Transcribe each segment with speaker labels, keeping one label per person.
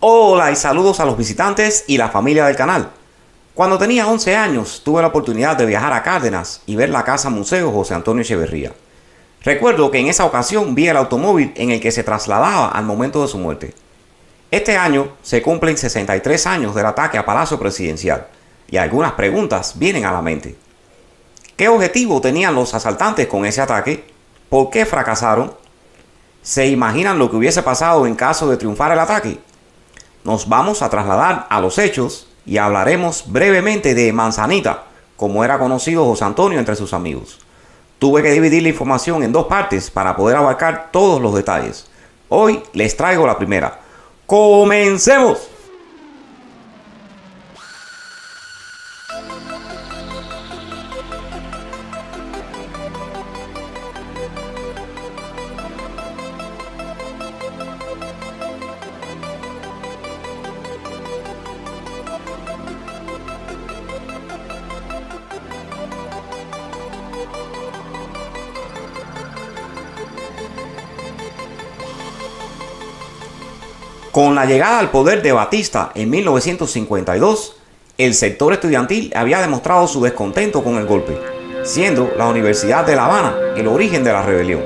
Speaker 1: Hola y saludos a los visitantes y la familia del canal. Cuando tenía 11 años tuve la oportunidad de viajar a Cárdenas y ver la casa museo José Antonio Echeverría. Recuerdo que en esa ocasión vi el automóvil en el que se trasladaba al momento de su muerte. Este año se cumplen 63 años del ataque a Palacio Presidencial y algunas preguntas vienen a la mente. ¿Qué objetivo tenían los asaltantes con ese ataque? ¿Por qué fracasaron? ¿Se imaginan lo que hubiese pasado en caso de triunfar el ataque? Nos vamos a trasladar a los hechos y hablaremos brevemente de Manzanita, como era conocido José Antonio entre sus amigos. Tuve que dividir la información en dos partes para poder abarcar todos los detalles. Hoy les traigo la primera. ¡Comencemos! Con la llegada al poder de Batista en 1952, el sector estudiantil había demostrado su descontento con el golpe, siendo la Universidad de La Habana el origen de la rebelión.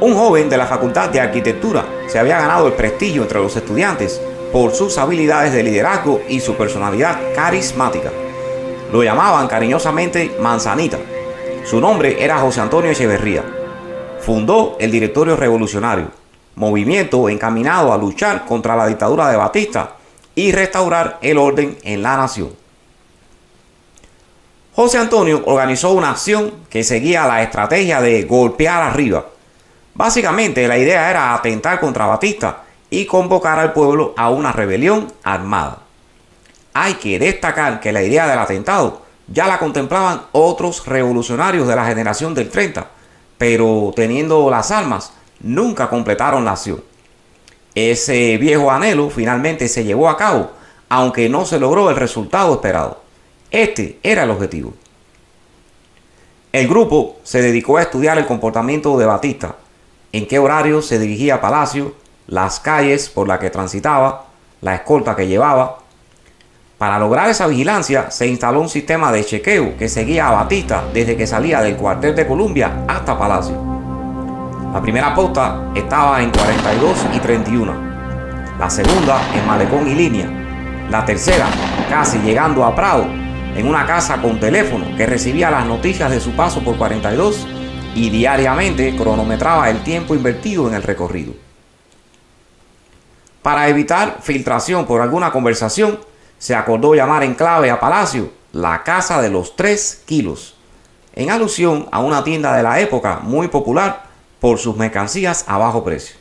Speaker 1: Un joven de la Facultad de Arquitectura se había ganado el prestigio entre los estudiantes por sus habilidades de liderazgo y su personalidad carismática. Lo llamaban cariñosamente Manzanita. Su nombre era José Antonio Echeverría. Fundó el Directorio Revolucionario, movimiento encaminado a luchar contra la dictadura de Batista y restaurar el orden en la nación. José Antonio organizó una acción que seguía la estrategia de golpear arriba. Básicamente la idea era atentar contra Batista y convocar al pueblo a una rebelión armada. Hay que destacar que la idea del atentado ya la contemplaban otros revolucionarios de la generación del 30, pero teniendo las armas nunca completaron la acción. Ese viejo anhelo finalmente se llevó a cabo, aunque no se logró el resultado esperado. Este era el objetivo. El grupo se dedicó a estudiar el comportamiento de Batista, en qué horario se dirigía a Palacio, las calles por las que transitaba, la escolta que llevaba. Para lograr esa vigilancia se instaló un sistema de chequeo que seguía a Batista desde que salía del cuartel de Columbia hasta Palacio. La primera posta estaba en 42 y 31. La segunda en Malecón y Línea. La tercera casi llegando a Prado, en una casa con teléfono que recibía las noticias de su paso por 42 y diariamente cronometraba el tiempo invertido en el recorrido. Para evitar filtración por alguna conversación, se acordó llamar en clave a Palacio la Casa de los 3 kilos, en alusión a una tienda de la época muy popular por sus mercancías a bajo precio.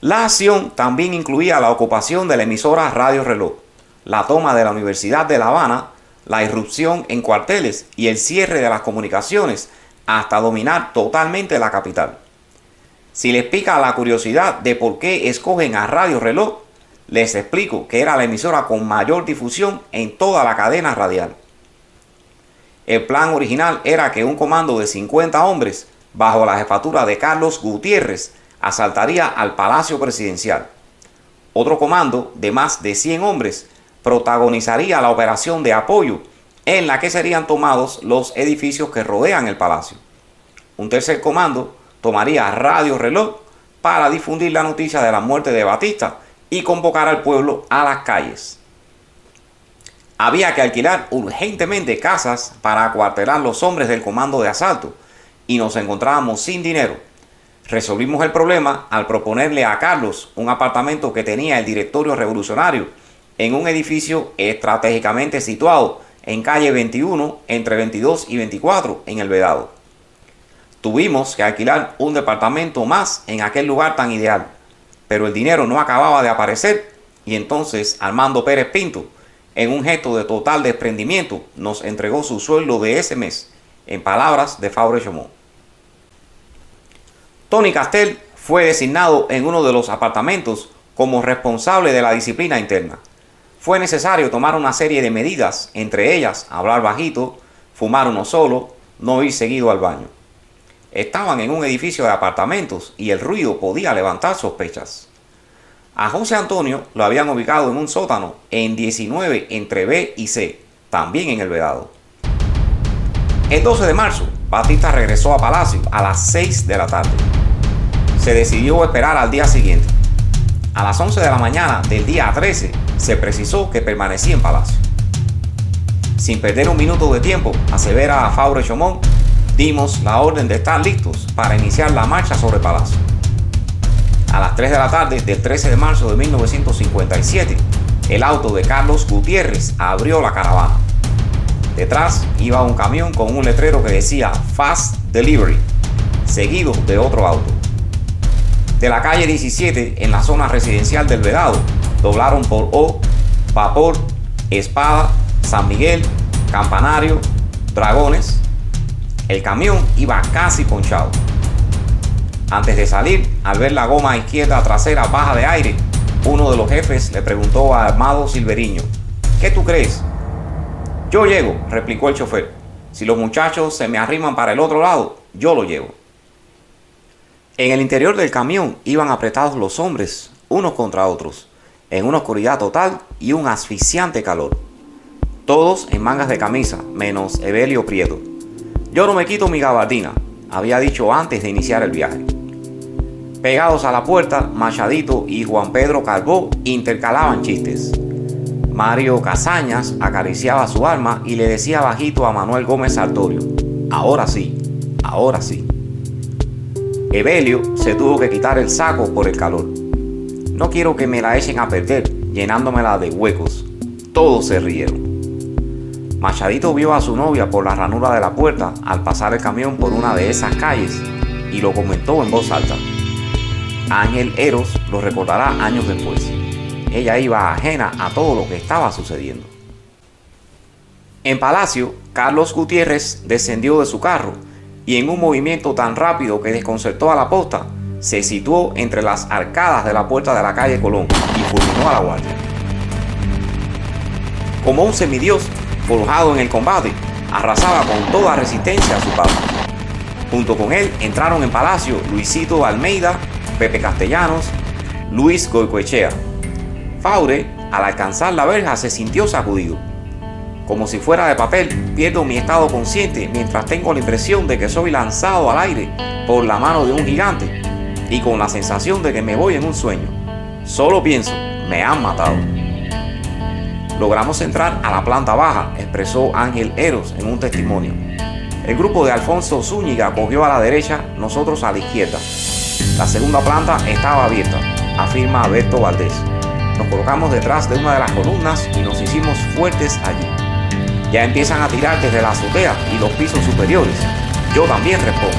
Speaker 1: La acción también incluía la ocupación de la emisora Radio Reloj, la toma de la Universidad de La Habana, la irrupción en cuarteles y el cierre de las comunicaciones hasta dominar totalmente la capital. Si les pica la curiosidad de por qué escogen a Radio Reloj, les explico que era la emisora con mayor difusión en toda la cadena radial. El plan original era que un comando de 50 hombres bajo la jefatura de Carlos Gutiérrez, asaltaría al Palacio Presidencial. Otro comando de más de 100 hombres protagonizaría la operación de apoyo en la que serían tomados los edificios que rodean el palacio. Un tercer comando tomaría radio reloj para difundir la noticia de la muerte de Batista y convocar al pueblo a las calles. Había que alquilar urgentemente casas para acuartelar los hombres del comando de asalto, y nos encontrábamos sin dinero. Resolvimos el problema al proponerle a Carlos un apartamento que tenía el directorio revolucionario en un edificio estratégicamente situado en calle 21 entre 22 y 24 en el Vedado. Tuvimos que alquilar un departamento más en aquel lugar tan ideal, pero el dinero no acababa de aparecer y entonces Armando Pérez Pinto, en un gesto de total desprendimiento, nos entregó su sueldo de ese mes, en palabras de Fabre Chomón. Tony Castell fue designado en uno de los apartamentos como responsable de la disciplina interna. Fue necesario tomar una serie de medidas, entre ellas hablar bajito, fumar uno solo, no ir seguido al baño. Estaban en un edificio de apartamentos y el ruido podía levantar sospechas. A José Antonio lo habían ubicado en un sótano en 19 entre B y C, también en el Vedado. El 12 de marzo, Batista regresó a Palacio a las 6 de la tarde. Se decidió esperar al día siguiente. A las 11 de la mañana del día 13 se precisó que permanecía en Palacio. Sin perder un minuto de tiempo, asevera a Faure Chomón, dimos la orden de estar listos para iniciar la marcha sobre Palacio. A las 3 de la tarde del 13 de marzo de 1957, el auto de Carlos Gutiérrez abrió la caravana. Detrás iba un camión con un letrero que decía Fast Delivery, seguido de otro auto. De la calle 17, en la zona residencial del Vedado, doblaron por O, Vapor, Espada, San Miguel, Campanario, Dragones. El camión iba casi ponchado. Antes de salir, al ver la goma izquierda trasera baja de aire, uno de los jefes le preguntó a Armado Silveriño, ¿qué tú crees? Yo llego, replicó el chofer. Si los muchachos se me arriman para el otro lado, yo lo llevo. En el interior del camión iban apretados los hombres, unos contra otros, en una oscuridad total y un asfixiante calor. Todos en mangas de camisa, menos Evelio Prieto. Yo no me quito mi gabardina, había dicho antes de iniciar el viaje. Pegados a la puerta, Machadito y Juan Pedro Calvó intercalaban chistes. Mario Casañas acariciaba su arma y le decía bajito a Manuel Gómez Sartorio, ahora sí, ahora sí. Evelio se tuvo que quitar el saco por el calor. No quiero que me la echen a perder, llenándomela de huecos. Todos se rieron. Machadito vio a su novia por la ranura de la puerta al pasar el camión por una de esas calles y lo comentó en voz alta. Ángel Eros lo recordará años después ella iba ajena a todo lo que estaba sucediendo. En Palacio, Carlos Gutiérrez descendió de su carro y en un movimiento tan rápido que desconcertó a la posta, se situó entre las arcadas de la puerta de la calle Colón y fulminó a la guardia. Como un semidios forjado en el combate, arrasaba con toda resistencia a su padre. Junto con él entraron en Palacio Luisito Almeida, Pepe Castellanos, Luis Goicoechea, Faure, al alcanzar la verja, se sintió sacudido. Como si fuera de papel, pierdo mi estado consciente mientras tengo la impresión de que soy lanzado al aire por la mano de un gigante y con la sensación de que me voy en un sueño. Solo pienso, me han matado. Logramos entrar a la planta baja, expresó Ángel Eros en un testimonio. El grupo de Alfonso Zúñiga cogió a la derecha, nosotros a la izquierda. La segunda planta estaba abierta, afirma Alberto Valdés. Nos colocamos detrás de una de las columnas y nos hicimos fuertes allí. Ya empiezan a tirar desde la azotea y los pisos superiores. Yo también respondo.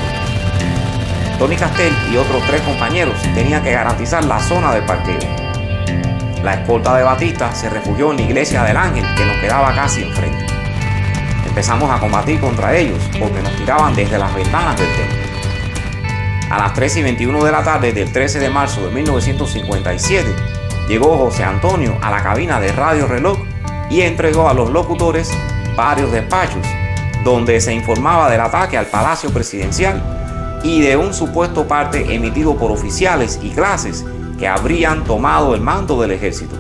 Speaker 1: Tony Castel y otros tres compañeros tenían que garantizar la zona del parqueo. La escolta de Batista se refugió en la iglesia del Ángel que nos quedaba casi enfrente. Empezamos a combatir contra ellos porque nos tiraban desde las ventanas del templo. A las 3 y 21 de la tarde del 13 de marzo de 1957, llegó José Antonio a la cabina de Radio Reloj y entregó a los locutores varios despachos donde se informaba del ataque al Palacio Presidencial y de un supuesto parte emitido por oficiales y clases que habrían tomado el mando del ejército,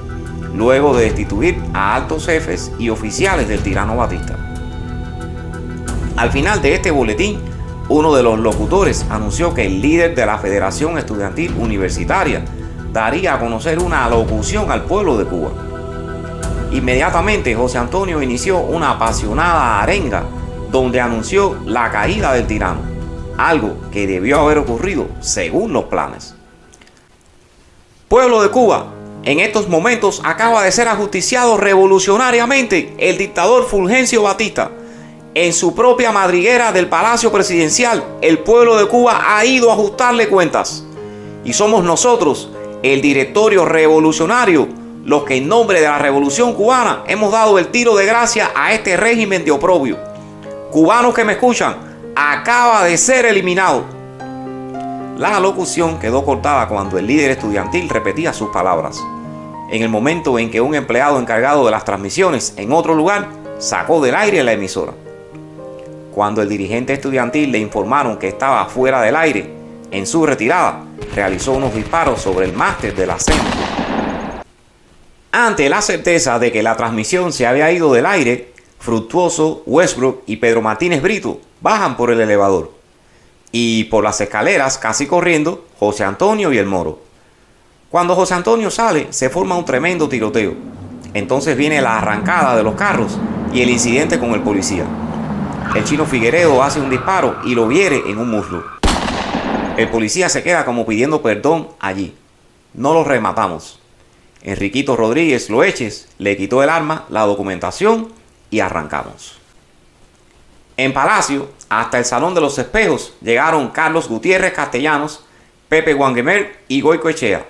Speaker 1: luego de destituir a altos jefes y oficiales del tirano Batista. Al final de este boletín, uno de los locutores anunció que el líder de la Federación Estudiantil Universitaria, daría a conocer una locución al pueblo de Cuba. Inmediatamente José Antonio inició una apasionada arenga donde anunció la caída del tirano, algo que debió haber ocurrido según los planes. Pueblo de Cuba, en estos momentos acaba de ser ajusticiado revolucionariamente el dictador Fulgencio Batista. En su propia madriguera del Palacio Presidencial, el pueblo de Cuba ha ido a ajustarle cuentas. Y somos nosotros el directorio revolucionario, los que en nombre de la revolución cubana hemos dado el tiro de gracia a este régimen de oprobio. Cubanos que me escuchan, acaba de ser eliminado. La locución quedó cortada cuando el líder estudiantil repetía sus palabras. En el momento en que un empleado encargado de las transmisiones en otro lugar sacó del aire la emisora. Cuando el dirigente estudiantil le informaron que estaba fuera del aire, en su retirada, realizó unos disparos sobre el máster de la cena. Ante la certeza de que la transmisión se había ido del aire, Fructuoso, Westbrook y Pedro Martínez Brito bajan por el elevador. Y por las escaleras, casi corriendo, José Antonio y el Moro. Cuando José Antonio sale, se forma un tremendo tiroteo. Entonces viene la arrancada de los carros y el incidente con el policía. El chino Figueredo hace un disparo y lo viere en un muslo. El policía se queda como pidiendo perdón allí. No lo rematamos. Enriquito Rodríguez Loeches le quitó el arma, la documentación y arrancamos. En Palacio, hasta el Salón de los Espejos, llegaron Carlos Gutiérrez Castellanos, Pepe Wangemer y Goico Echea.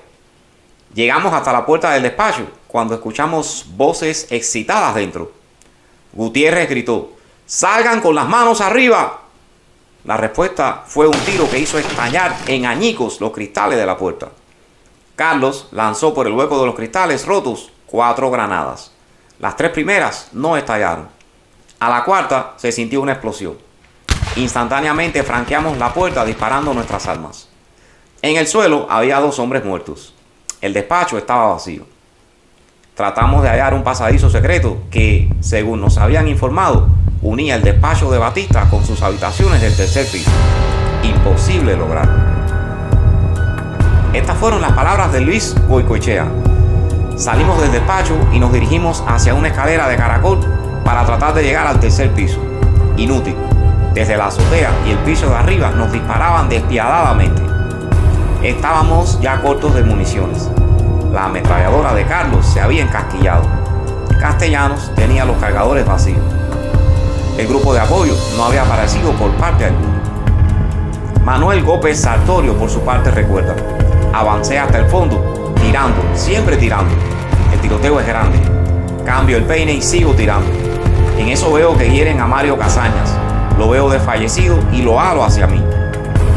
Speaker 1: Llegamos hasta la puerta del despacho cuando escuchamos voces excitadas dentro. Gutiérrez gritó, ¡Salgan con las manos arriba! La respuesta fue un tiro que hizo estallar en añicos los cristales de la puerta. Carlos lanzó por el hueco de los cristales rotos cuatro granadas. Las tres primeras no estallaron. A la cuarta se sintió una explosión. Instantáneamente franqueamos la puerta disparando nuestras armas. En el suelo había dos hombres muertos. El despacho estaba vacío. Tratamos de hallar un pasadizo secreto que, según nos habían informado, unía el despacho de Batista con sus habitaciones del tercer piso. Imposible lograrlo. Estas fueron las palabras de Luis Goicoechea. Salimos del despacho y nos dirigimos hacia una escalera de caracol para tratar de llegar al tercer piso. Inútil. Desde la azotea y el piso de arriba nos disparaban despiadadamente. Estábamos ya cortos de municiones. La ametralladora de Carlos se había encasquillado. Castellanos tenía los cargadores vacíos. El grupo de apoyo no había aparecido por parte alguna. Manuel Gómez Sartorio, por su parte, recuerda: Avancé hasta el fondo, tirando, siempre tirando. El tiroteo es grande. Cambio el peine y sigo tirando. En eso veo que hieren a Mario Casañas. Lo veo desfallecido y lo halo hacia mí.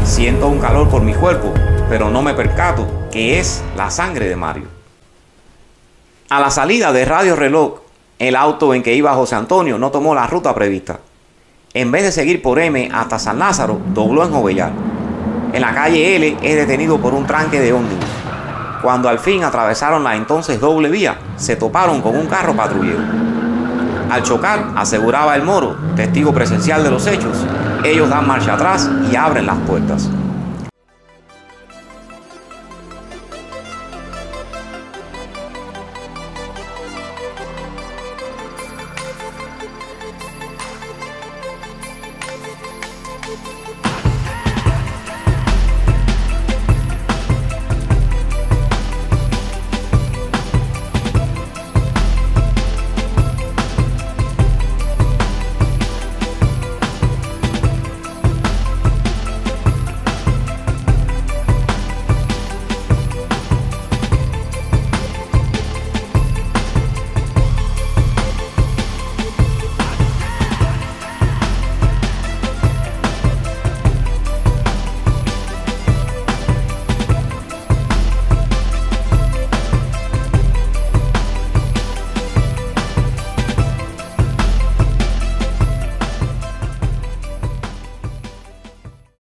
Speaker 1: Siento un calor por mi cuerpo, pero no me percato que es la sangre de Mario. A la salida de Radio Reloj, el auto en que iba José Antonio no tomó la ruta prevista. En vez de seguir por M hasta San Lázaro, dobló en Jovellar. En la calle L es detenido por un tranque de ómnibus. Cuando al fin atravesaron la entonces doble vía, se toparon con un carro patrullero. Al chocar, aseguraba el moro, testigo presencial de los hechos, ellos dan marcha atrás y abren las puertas.